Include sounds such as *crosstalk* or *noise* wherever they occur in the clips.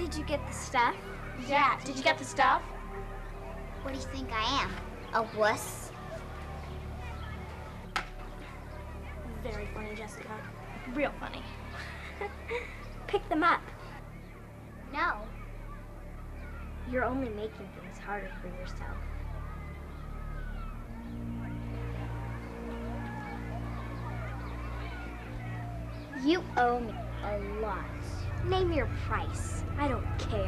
Did you get the stuff? Yeah, did you get the stuff? What do you think I am? A wuss? Very funny, Jessica. Real funny. *laughs* Pick them up. No. You're only making things harder for yourself. You owe me a lot. Name your price. I don't care.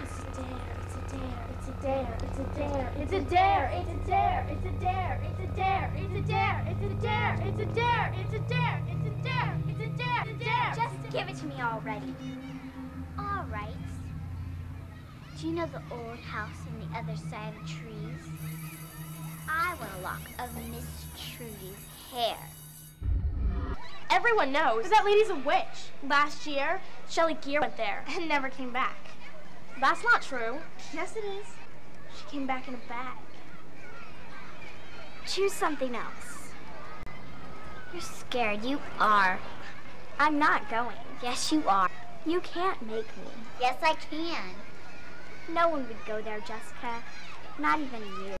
It's a dare, it's a dare, it's a dare, it's a dare, it's a dare, it's a dare, it's a dare, it's a dare, it's a dare, it's a dare, it's a dare, it's a dare, it's a dare, it's a dare, it's a dare. Just give it to me already. All right. Do you know the old house on the other side of the trees? I want a lock of Miss Trudy's hair. Everyone knows that lady's a witch. Last year, Shelley Gear went there and never came back. That's not true. Yes, it is. She came back in a bag. Choose something else. You're scared. You are. I'm not going. Yes, you are. You can't make me. Yes, I can. No one would go there, Jessica. Not even you.